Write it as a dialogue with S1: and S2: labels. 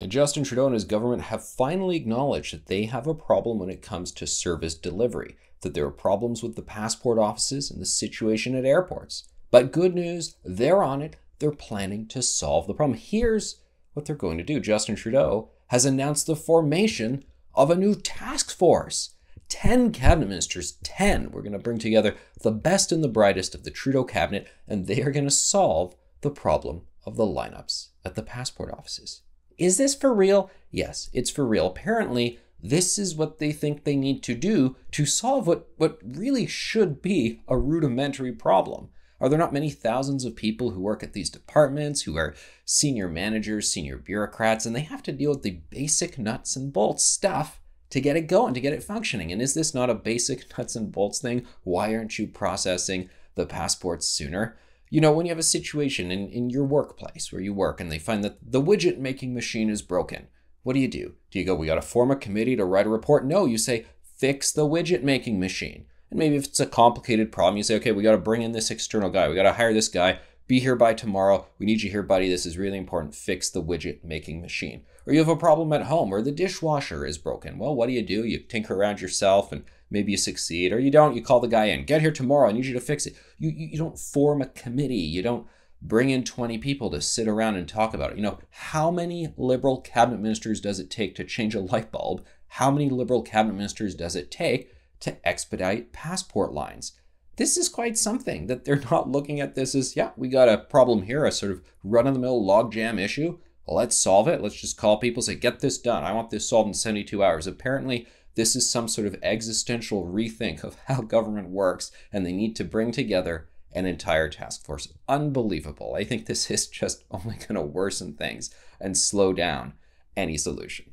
S1: And Justin Trudeau and his government have finally acknowledged that they have a problem when it comes to service delivery, that there are problems with the passport offices and the situation at airports. But good news, they're on it. They're planning to solve the problem. Here's what they're going to do. Justin Trudeau has announced the formation of a new task force. 10 cabinet ministers, 10. We're going to bring together the best and the brightest of the Trudeau cabinet, and they are going to solve the problem of the lineups at the passport offices. Is this for real? Yes, it's for real. Apparently, this is what they think they need to do to solve what, what really should be a rudimentary problem. Are there not many thousands of people who work at these departments, who are senior managers, senior bureaucrats, and they have to deal with the basic nuts and bolts stuff to get it going, to get it functioning? And is this not a basic nuts and bolts thing? Why aren't you processing the passports sooner? You know, when you have a situation in, in your workplace where you work and they find that the widget making machine is broken, what do you do? Do you go, we got to form a committee to write a report? No, you say, fix the widget making machine. And maybe if it's a complicated problem, you say, okay, we got to bring in this external guy. We got to hire this guy. Be here by tomorrow. We need you here, buddy. This is really important. Fix the widget making machine. Or you have a problem at home or the dishwasher is broken. Well, what do you do? You tinker around yourself and maybe you succeed or you don't. You call the guy in. Get here tomorrow. I need you to fix it. You, you, you don't form a committee. You don't bring in 20 people to sit around and talk about it. You know, how many liberal cabinet ministers does it take to change a light bulb? How many liberal cabinet ministers does it take to expedite passport lines? This is quite something that they're not looking at this as, yeah, we got a problem here, a sort of run of the mill logjam issue. Let's solve it. Let's just call people, say, get this done. I want this solved in 72 hours. Apparently, this is some sort of existential rethink of how government works, and they need to bring together an entire task force. Unbelievable. I think this is just only going to worsen things and slow down any solution.